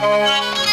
Música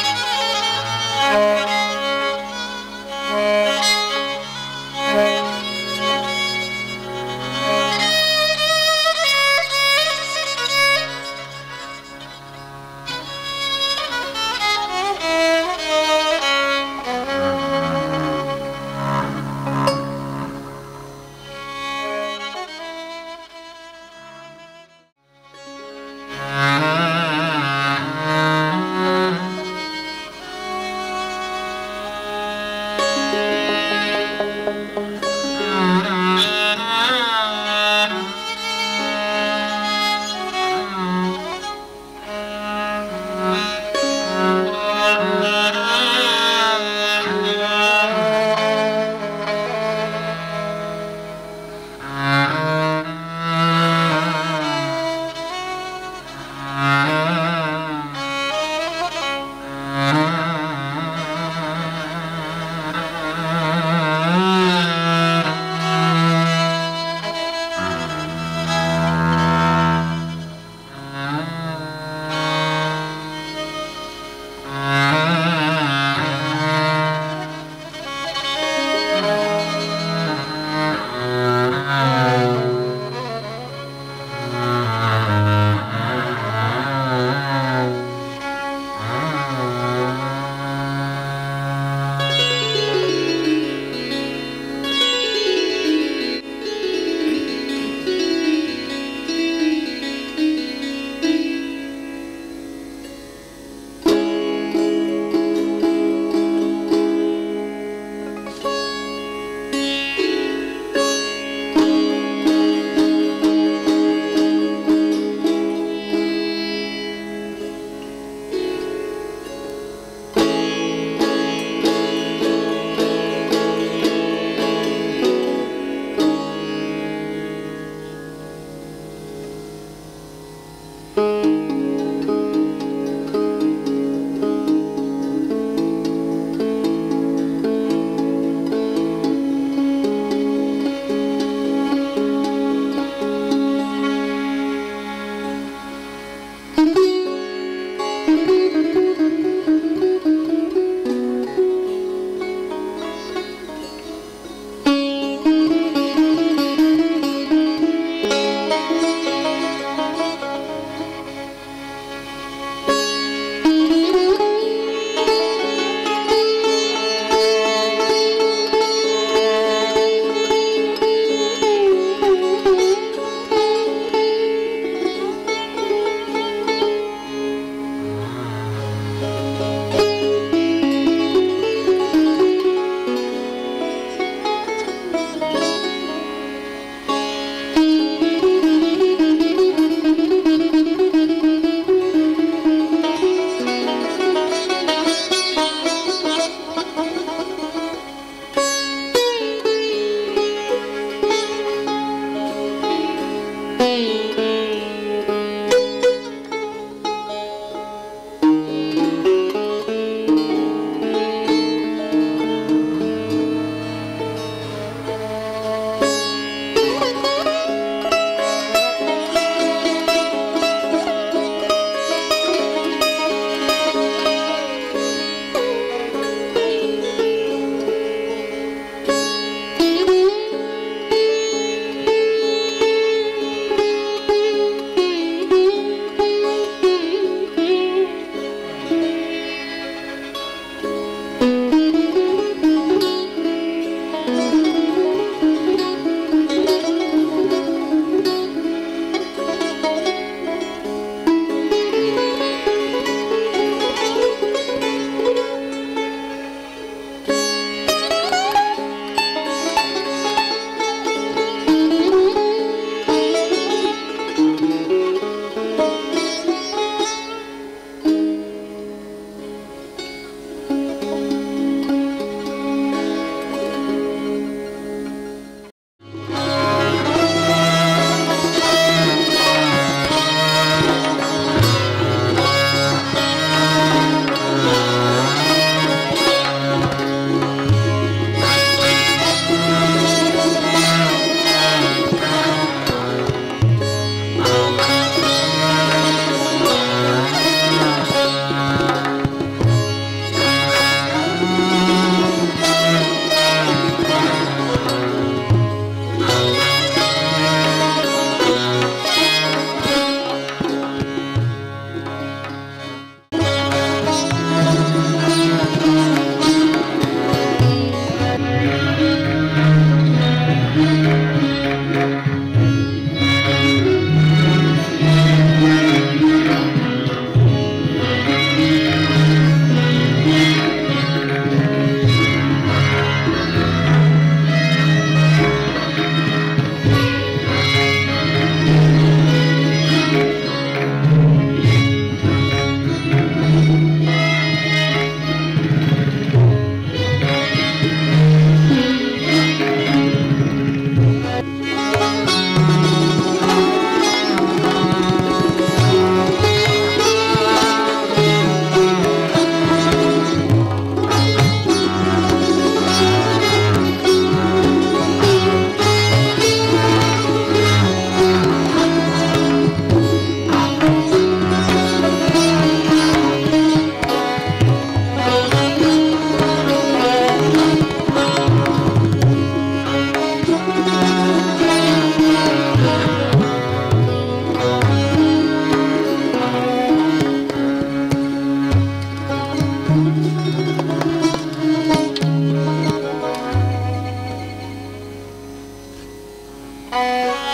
Música